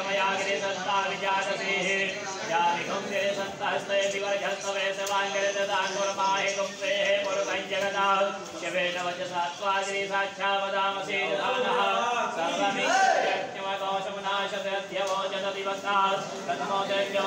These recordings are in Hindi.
रमयागिरे सत्ता विजातसेः यानिकुंजे सत्तहस्ते दिवर्घस्तवे सवाङ्गिरे ददाङ्गुरमाहे कुंसेः पुरुतं जगदा शवेशवचसात्वागिरे साक्षा वदामसे दधानः सर्वमित्यवकोशमनाशद्यवोचददिवसात् कथमोदर्यो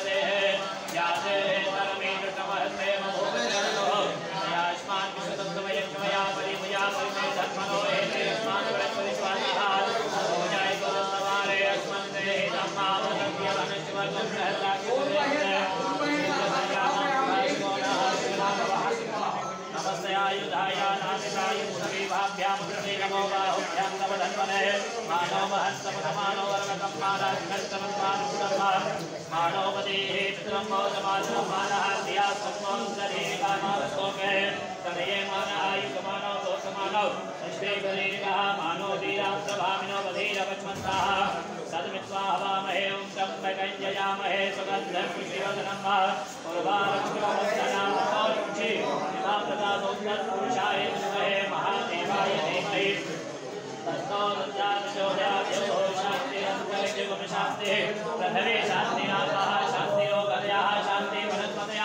मानो महस्तमतमानो वर्गकं मानाघ्नस्तमन्मानुषम्मा मानोपदेः पितरं मौजमासनं मानः धिया सम्मोदरे कामावस्तोके तदये मानायुगमानो शान्तिरन्तरिक्षगुं शान्तिः प्रथमे शांति शांति शान्ति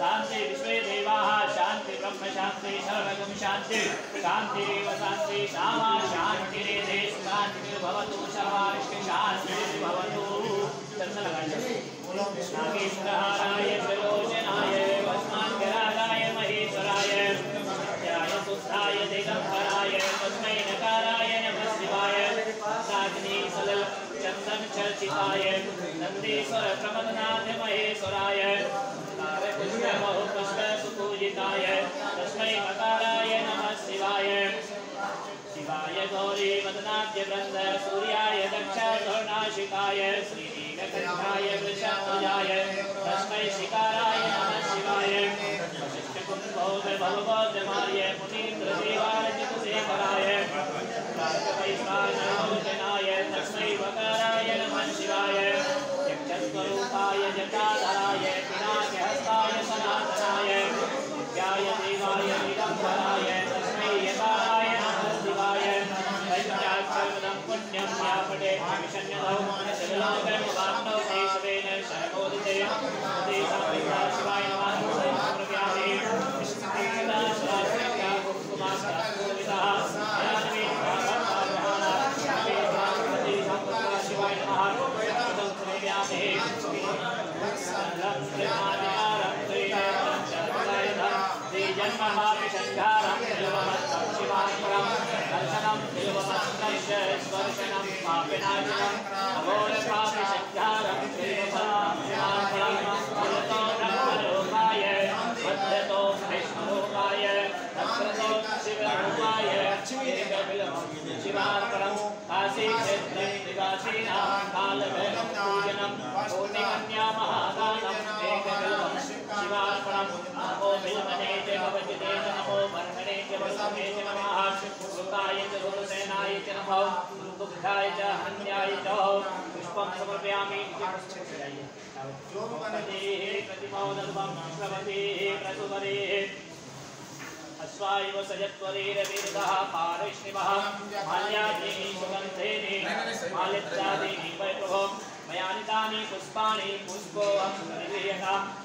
शांति विश्वे शांति शान्ति ब्रह्म शांति शांति शांति शांति शांति श्यामा शान्तिरेधे शांति सर्वार्ष्टि शान्तिर्भवतु नागेश्वराय त्रिलोचनाय चर्चिताय नन्दीश्वर प्रमदनाथ महेश्वराय। सुपूजिताय तस्मै मकाराय नमः शिवाय। शिवाय गौरी वदनाद्य वृन्द, सूर्याय दक्षाधर्णाशिकाय श्रीनीलकण्ठाय वृषध्वजाय। तस्मै शिकाराय नमः शिवाय। वशिष्ठकुम्भोगभवबोधमाय स्वरूपाय जकादाय जन्महाभिषङ्गारं शिवात्मरं दर्शनं स्पर्शनं पापिनाशनं अघोरपापिषङ्गारं शिवात्मरं बद्धतो विष्णुरूपाय भद्रतो शिवरूपाय शिवार्पणं काशीक्षेत्रे निवासीनां कालभैरवपूजनं च नमः सुताय च गुरुसेनाय च नमो। दुग्धाय च हन्याय च पुष्पं समर्पयामि। प्रतिमोदर्वं प्रवतेः प्रसुवरेः अश्वायुव सजत्वरीरवीरदः पारिष्णिवः माल्यादीनि सुगन्धेनि मालित्यादीनि वै मयानितानि पुष्पाणि पुष्पोऽहं परिवेयताम्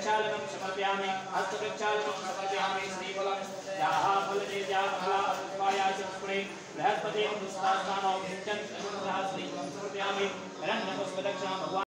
प्रक्षालकं समर्पयामि हस्तप्रक्षालकं समर्पयामि श्रीफलं याः फलतेजा फला पुष्पाया च पुष्पणे बृहस्पतिं पुष्पास्थानौ भिक्षं समर्पयामि धनं नमस्पदक्षां भगवान्